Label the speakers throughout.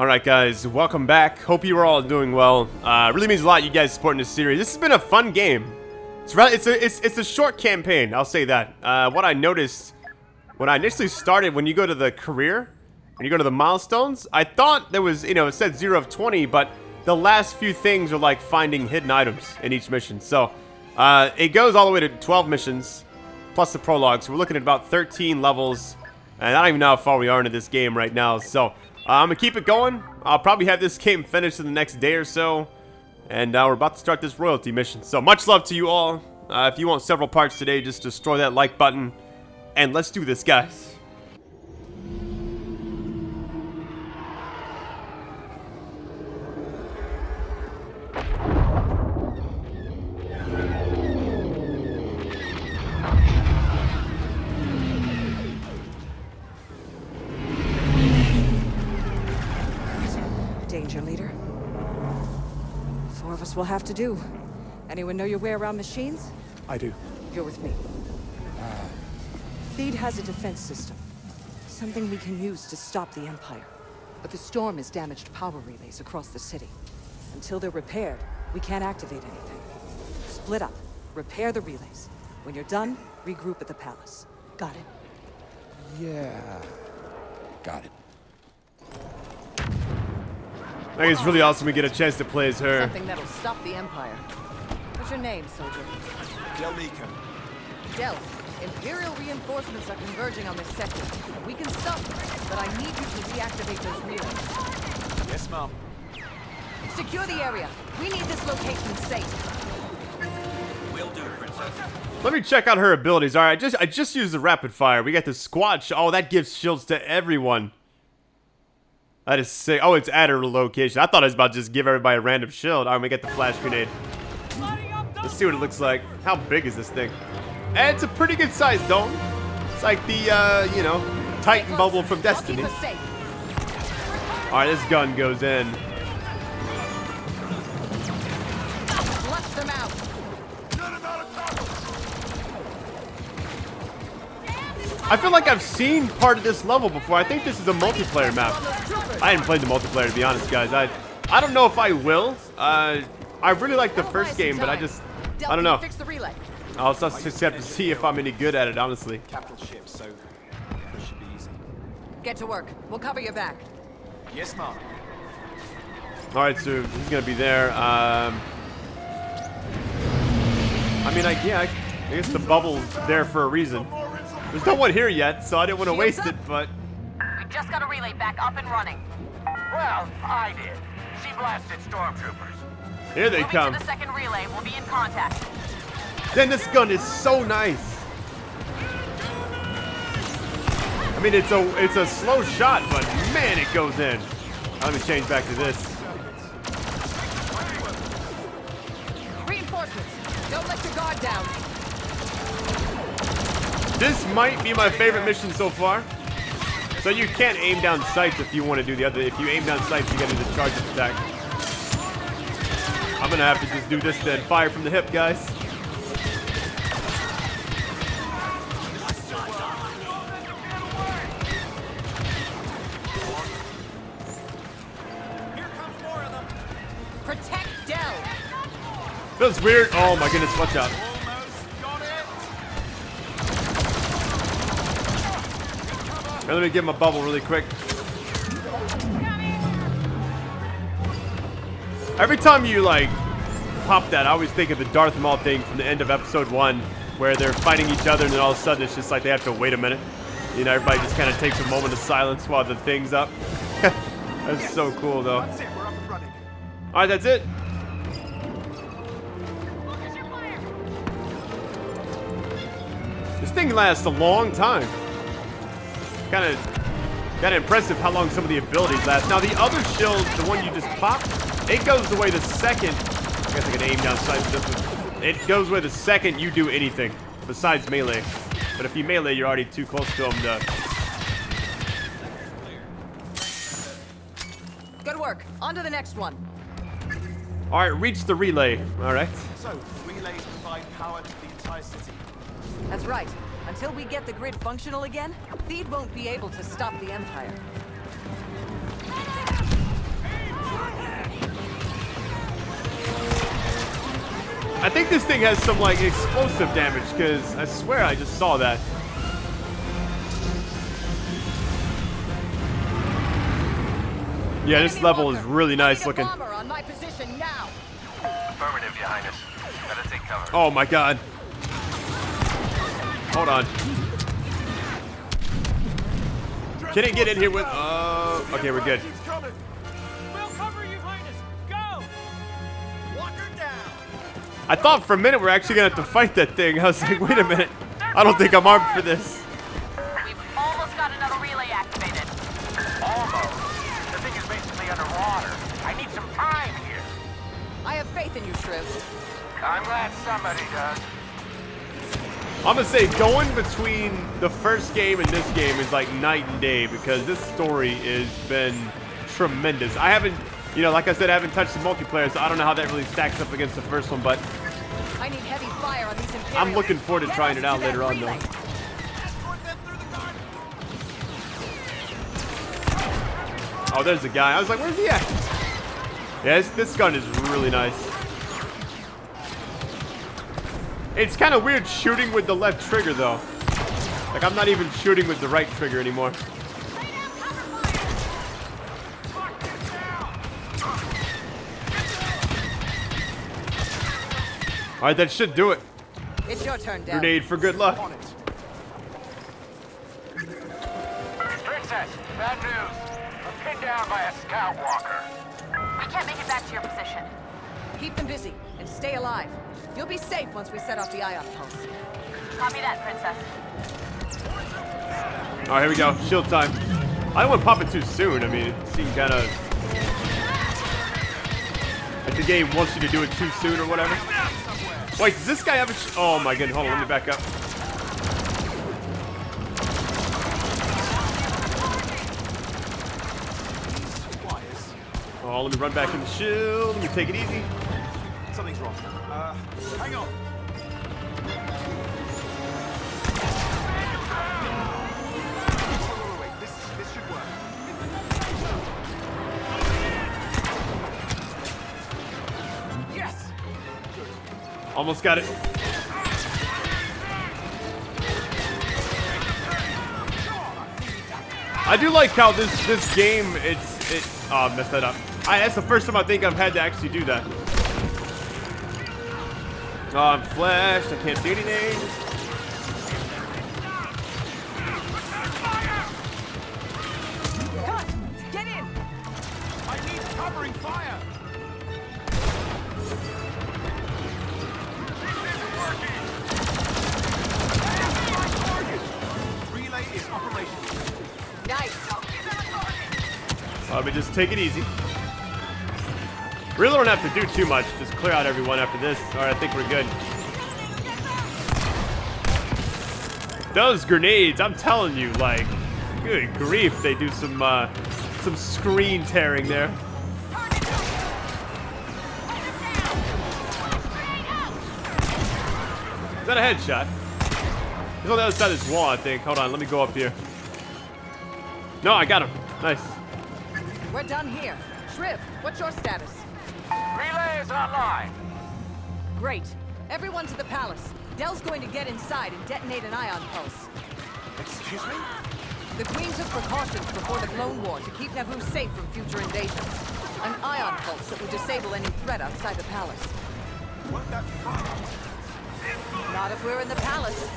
Speaker 1: Alright guys, welcome back. Hope you are all doing well. Uh, really means a lot you guys supporting this series. This has been a fun game. It's, it's, a, it's, it's a short campaign, I'll say that. Uh, what I noticed when I initially started, when you go to the career, and you go to the milestones, I thought there was, you know, it said 0 of 20, but the last few things are like finding hidden items in each mission. So, uh, it goes all the way to 12 missions, plus the prologue. So we're looking at about 13 levels, and I don't even know how far we are into this game right now. So, I'm going to keep it going. I'll probably have this game finished in the next day or so. And uh, we're about to start this royalty mission. So much love to you all. Uh, if you want several parts today, just destroy that like button. And let's do this, guys.
Speaker 2: Four of us will have to do. Anyone know your way around machines?
Speaker 3: I do.
Speaker 2: You're with me. Theed has a defense system. Something we can use to stop the Empire. But the storm has damaged power relays across the city. Until they're repaired, we can't activate anything. Split up. Repair the relays. When you're done, regroup at the palace. Got it?
Speaker 3: Yeah. Got it.
Speaker 1: I think it's really awesome we get a chance to play as her.
Speaker 4: Something that'll stop the Empire. What's your name, soldier?
Speaker 3: Del Meeko.
Speaker 4: Del. Imperial reinforcements are converging on this sector. We can stop them, but I need you to reactivate those relays.
Speaker 3: Yes, Mom.
Speaker 4: Secure the area. We need this location safe.
Speaker 3: Will do, Princess.
Speaker 1: Let me check out her abilities. All right, I just I just used the rapid fire. We got the squash. Oh, that gives shields to everyone. That is sick. Oh, it's at her location. I thought I was about to just give everybody a random shield. All right, we get the flash grenade. Let's see what it looks like. How big is this thing? And it's a pretty good sized dome. It's like the, uh, you know, Titan bubble from Destiny. All right, this gun goes in. I feel like I've seen part of this level before. I think this is a multiplayer map. I hadn't played the multiplayer to be honest, guys. I I don't know if I will. Uh, I really like the first game, but I just I don't know.
Speaker 4: Fix the relay.
Speaker 1: I'll just just have to see if I'm any good at it, honestly.
Speaker 3: Capital ship, so this should be easy.
Speaker 4: Get to work. We'll cover your back.
Speaker 3: Yes, ma'am.
Speaker 1: All right, so he's gonna be there. Um, I mean, I yeah, I, I guess the bubble's there for a reason. There's no one here yet, so I didn't want to
Speaker 4: Shields
Speaker 1: waste it. But
Speaker 5: We just got a relay back up and running.
Speaker 6: Well, I did. She blasted stormtroopers.
Speaker 1: here they
Speaker 5: Moving
Speaker 1: come.
Speaker 5: to the second relay. We'll be in contact.
Speaker 1: Then this gun is so nice. I mean, it's a it's a slow shot, but man, it goes in. Let me change back to this.
Speaker 4: Reinforcements. Don't let your guard down.
Speaker 1: This might be my favorite mission so far. So you can't aim down sights if you want to do the other. If you aim down sights, you gotta do the charge attack. I'm gonna have to just do this then. Fire from the hip, guys. Feels weird. Oh my goodness, watch out. Here, let me give him a bubble really quick. Every time you like pop that, I always think of the Darth Maul thing from the end of episode one, where they're fighting each other and then all of a sudden it's just like they have to wait a minute. You know, everybody just kind of takes a moment of silence while the thing's up. that's so cool though.
Speaker 3: That's it. We're up and running.
Speaker 1: All right, that's it. This thing lasts a long time. Kind of, kind of impressive how long some of the abilities last. Now the other shield, the one you just popped, it goes away the second. I guess I can aim down sight with this one. It goes away the second you do anything besides melee. But if you melee, you're already too close to them to.
Speaker 4: Good work. On to the next one.
Speaker 1: All right, reach the relay. All right.
Speaker 3: So, relays provide power to the entire city.
Speaker 4: That's right. Until we get the grid functional again, Theed won't be able to stop the Empire.
Speaker 1: I think this thing has some, like, explosive damage, because I swear I just saw that. Yeah, this level is really nice looking. Oh my god. Hold on. Can it get in here with? Uh, okay, we're good.
Speaker 7: We'll cover you, Go!
Speaker 3: Lock her down.
Speaker 1: I thought for a minute we're actually gonna have to fight that thing. I was like, wait a minute. I don't think I'm armed for this.
Speaker 5: We've almost got another relay activated.
Speaker 6: Almost. The thing is basically underwater. I need some time here.
Speaker 4: I have faith in you, Shriv.
Speaker 6: I'm glad somebody does.
Speaker 1: I'm gonna say going between the first game and this game is like night and day because this story has been tremendous. I haven't, you know, like I said, I haven't touched the multiplayer, so I don't know how that really stacks up against the first one, but
Speaker 4: I need heavy fire on these Imperials.
Speaker 1: I'm looking forward to
Speaker 4: Get
Speaker 1: trying it out later on, though.
Speaker 4: relay.
Speaker 3: Escort them through the garden.
Speaker 1: Oh, there's a guy. I was like, where's he at? Yeah, this, this gun is really nice. It's kind of weird shooting with the left trigger, though. Like, I'm not even shooting with the right trigger anymore. All right, that should do it.
Speaker 4: It's your turn, Del.
Speaker 1: Grenade for good luck.
Speaker 6: Princess, bad news. I'm pinned down by a scout walker.
Speaker 5: We can't make it back to your position.
Speaker 4: Keep them busy and stay alive. You'll be safe once we set off the ion pulse.
Speaker 5: Copy that, Princess.
Speaker 1: All right, here we go. Shield time. I don't want to pop it too soon. I mean, it seems kind of like the game wants you to do it too soon or whatever. Wait, does this guy have a? Oh my goodness! Hold on, let me back up. Oh, let me run back in the shield. Let me take it easy.
Speaker 3: Something's wrong. Uh, hang on. Yes!
Speaker 1: Almost got it. I do like how this this game it's it. Oh, messed that up. I, that's the first time I think I've had to actually do that. Oh, I'm flashed. I can't do anything.
Speaker 4: Come on, get in.
Speaker 3: I need covering fire! This is working. Relay is operational.
Speaker 4: Nice.
Speaker 1: Let me just take it easy. Really don't have to do too much. Just clear out everyone after this. All right, I think we're good. Those grenades, I'm telling you, like, good grief, they do some uh, some screen tearing there. Is that a headshot? He's on the other side of this wall, I think. Hold on, let me go up here. No, I got him. Nice.
Speaker 4: We're done here. Shriv, what's your status?
Speaker 6: Relay is online.
Speaker 4: Great. Everyone to the palace. Del's going to get inside and detonate an ion pulse.
Speaker 3: Excuse me?
Speaker 4: The Queen took precautions before the Clone War to keep Naboo safe from future invasions. An ion pulse that would disable any threat outside the palace.
Speaker 3: Won't that fire?
Speaker 4: Not if we're in the palace.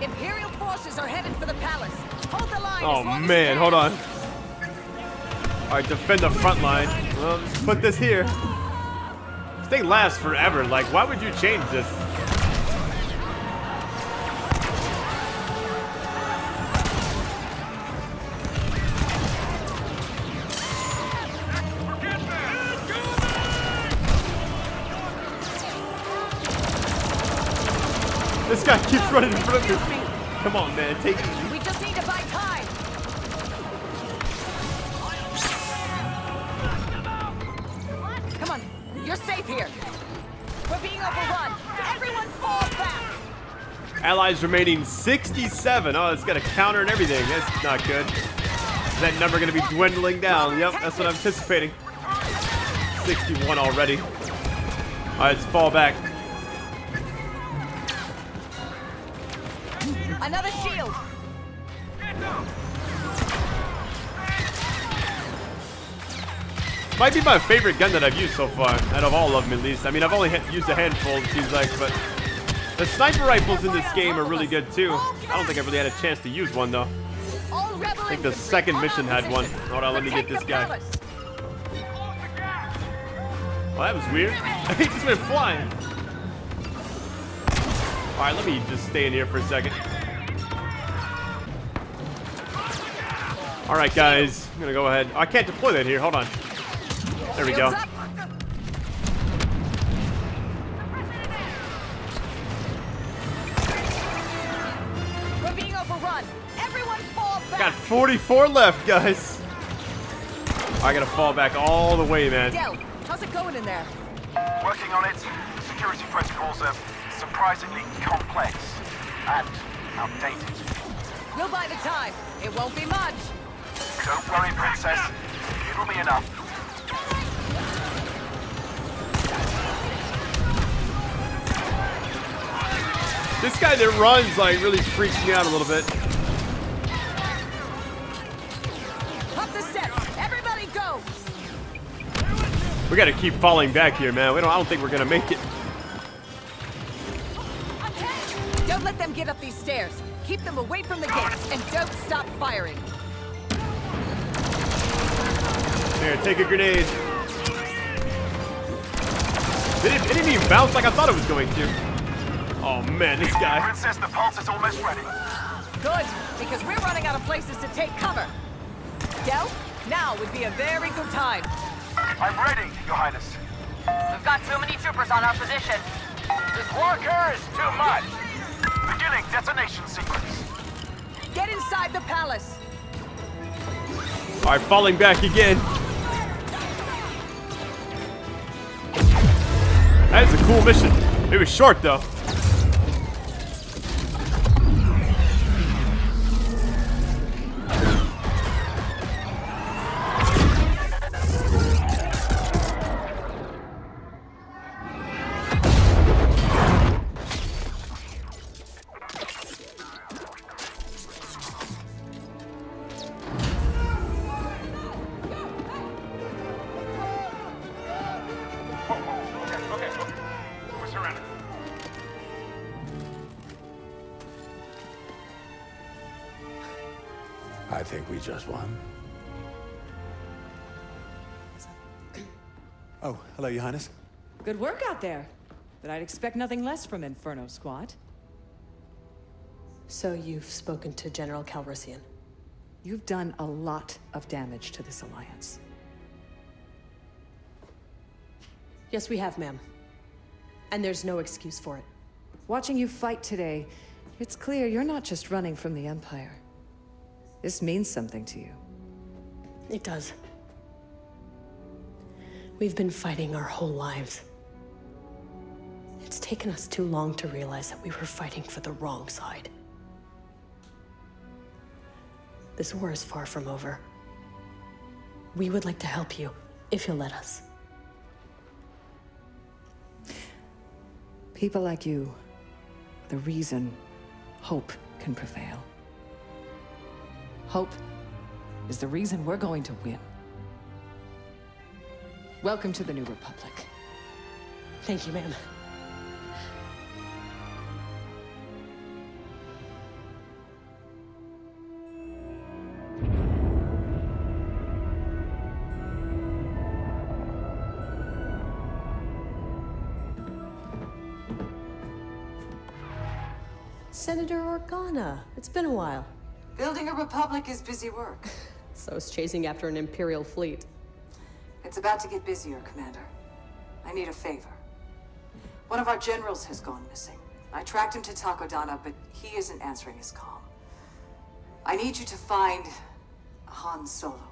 Speaker 4: Imperial forces are headed for the palace. Hold the line.
Speaker 1: Oh
Speaker 4: as long
Speaker 1: man,
Speaker 4: you
Speaker 1: hold on. All right, defend the front line. Well, let's put this here. This thing lasts forever. Like, why would you change this? This guy keeps running in front of me. Come on, man, take it easy.
Speaker 4: safe here. We're being overrun. Everyone fall back.
Speaker 1: Allies remaining 67. Oh, it's got a counter and everything. That's not good. Is that number going to be dwindling down? Yep, that's what I'm anticipating. 61 already. All right, let's fall back.
Speaker 4: Another shield.
Speaker 1: Might be my favorite gun that I've used so far, out of all of them at least. I mean, I've only used a handful, it seems like, but the sniper rifles in this game are really good too. I don't think I really had a chance to use one though. I think the second mission had one. Hold on, let me get this guy. Well, that was weird. I think he just went flying. All right, let me just stay in here for a second. All right, guys, I'm gonna go ahead. I can't deploy that here. Hold on. There we go.
Speaker 4: We're being overrun. Everyone fall back.
Speaker 1: Got 44 left, guys. I gotta fall back all the way, man.
Speaker 4: Del, how's it going in there?
Speaker 3: Working on it. Security protocols are surprisingly complex and outdated.
Speaker 4: We'll buy the time. It won't be much.
Speaker 3: Don't worry, Princess. It'll be enough.
Speaker 1: This guy that runs like really freaks me out a little bit.
Speaker 4: Up the steps. Everybody go.
Speaker 1: We gotta keep falling back here, man. We don't. I don't think we're gonna make it.
Speaker 4: Don't let them get up these stairs. Keep them away from the gates and don't stop firing.
Speaker 1: Here, take a grenade. Did it, it didn't even bounce like I thought it was going to. Oh man, this guy.
Speaker 3: Princess, the pulse is almost ready.
Speaker 4: Good, because we're running out of places to take cover. Del, now would be a very good time.
Speaker 3: I'm ready, Your Highness.
Speaker 5: We've got too many troopers on our position.
Speaker 6: This walker is too much.
Speaker 3: Beginning detonation sequence.
Speaker 4: Get inside the palace.
Speaker 1: All right, falling back again. That is a cool mission. It was short though.
Speaker 8: I think we just won. Oh, hello, Your Highness.
Speaker 2: Good work out there. But I'd expect nothing less from Inferno Squad.
Speaker 9: So you've spoken to General Calrissian.
Speaker 2: You've done a lot of damage to this alliance.
Speaker 9: Yes, we have, ma'am. And there's no excuse for it.
Speaker 2: Watching you fight today, it's clear you're not just running from the Empire. This means something to you.
Speaker 9: It does. We've been fighting our whole lives. It's taken us too long to realize that we were fighting for the wrong side. This war is far from over. We would like to help you, if you'll let us.
Speaker 2: People like you, the reason hope can prevail. Hope is the reason we're going to win. Welcome to the New Republic.
Speaker 9: Thank you, ma'am. Senator Organa, it's been a while.
Speaker 2: Building a republic is busy work.
Speaker 9: So is chasing after an Imperial fleet.
Speaker 2: It's about to get busier, Commander. I need a favor. One of our generals has gone missing. I tracked him to Takodana, but he isn't answering his call. I need you to find Han Solo.